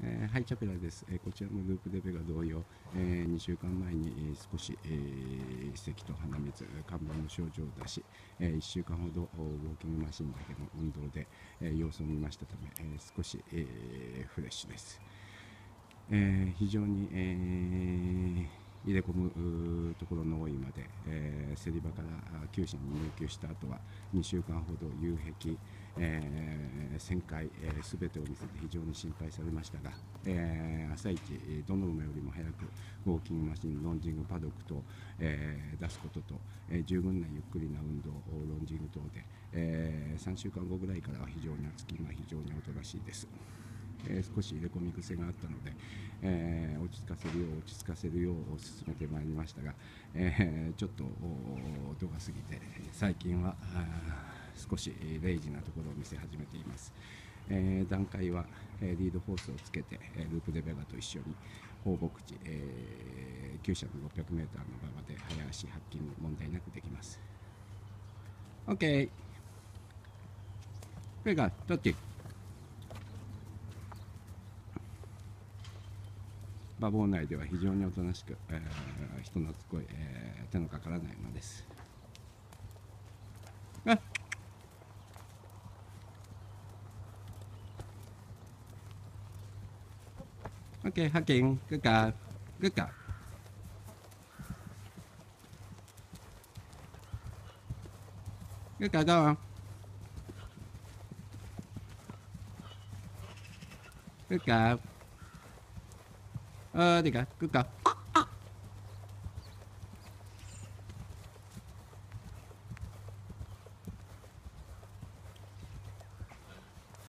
えー、はい、チャペラです、えー、こちらもループデベが同様、えー、2週間前に、えー、少し、えー、咳と鼻水、看板の症状を出し、えー、1週間ほどウォーキングマシンだけの運動で、えー、様子を見ましたため、えー、少し、えー、フレッシュです。えー、非常に、えー入れ込むところの、競り場から九州に入球した後は2週間ほど夕壁、えー、旋回、えー、全てを見せて非常に心配されましたが、えー、朝一どの馬よりも早くウォーキングマシンロンジングパドックと、えー、出すことと、えー、十分なゆっくりな運動ロンジング等で、えー、3週間後ぐらいからは非常に厚きが非常におとなしいです。えー、少し入れ込み癖があったので、えー、落ち着かせるよう落ち着かせるよう進めてまいりましたが、えー、ちょっと音が過ぎて最近は少しレイジなところを見せ始めています、え段階は、えリードフォースをつけてループデベガと一緒に放牧地、えー、9尺 600m の馬場で早足発揮問題なくできます OK これがどっち馬房内では非常におとなしく、えー、人のっこい、えー、手のかからない馬です。オッケーハッキン。グッカー。グッカー。グッカーゴー。グッカー。 어디가? 끝까